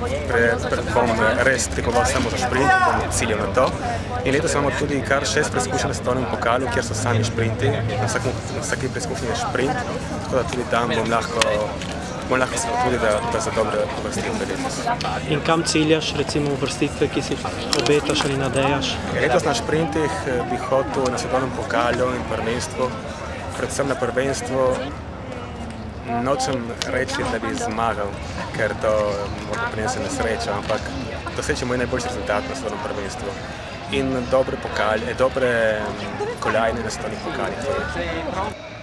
pre, pre, bom res tekmoval samo za sprint, bom ciljal na to. In letos imamo tudi kar šest preizkušenj na svetovnem pokalu, kjer so sami sprinti, na, vsakem, na vsaki preizkušnji je sprint, tako da tudi tam bom lahko, bom lahko se potrudil, da, da za dobre uvrstitve letos. In kam ciljaš, recimo uvrstitve, ki si obetaš ali nadejaš? Letos na sprintih eh, bi hotel na svetovnem pokalu in prvenstvu, predvsem na prvenstvu, nočem reči, da bi zmagal, ker to morda prinese nesrečo, ampak doseči moj najboljši rezultat na svetovnem prvenstvu. In dobre, pokal, dobre kolajne na svetovnih pokalih.